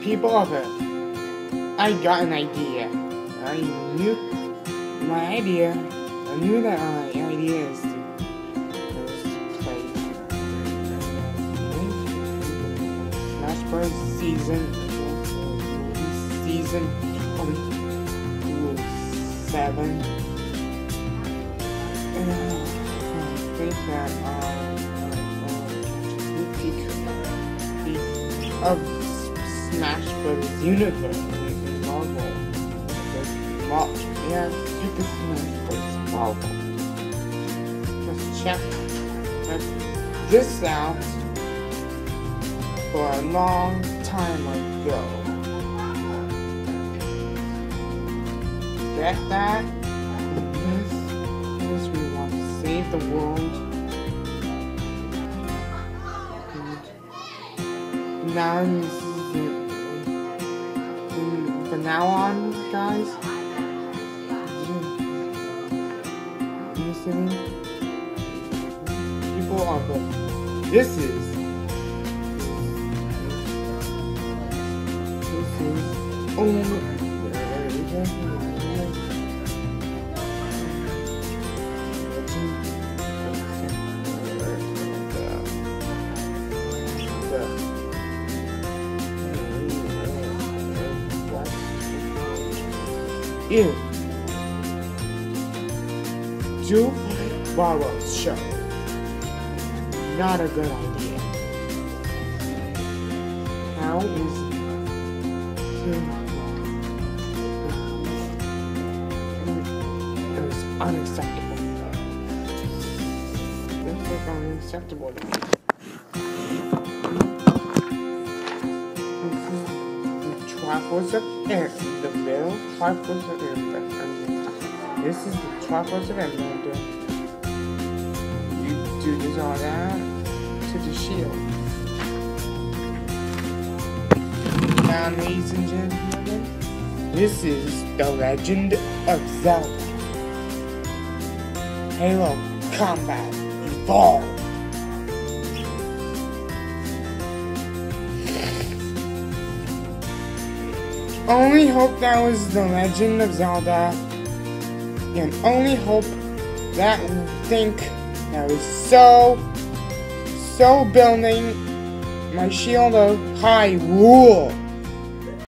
people of Earth, I got an idea. I knew my idea. I knew that my idea is to, play Smash Bros. season season seven. And I think that uh, uh, peak of Smash Bros. universe in Marvel. Mar yeah, check this Smash Bros. Marvel. Just check check this out for a long time ago. Get that? This is we want to save the world. And now it. From now on, guys. People are good. This is This is only. Ew. Two Borrow's show. Not a good idea. How is it was unacceptable. This was unacceptable to me. Triforce of Air, the middle Triforce of Air. This is the Triforce of Emerald. You do this all that to the shield. Now, ladies and gentlemen, this is the Legend of Zelda. Halo Combat Evolved. Only hope that was the Legend of Zelda, and only hope that think that was so, so building my shield of Hyrule.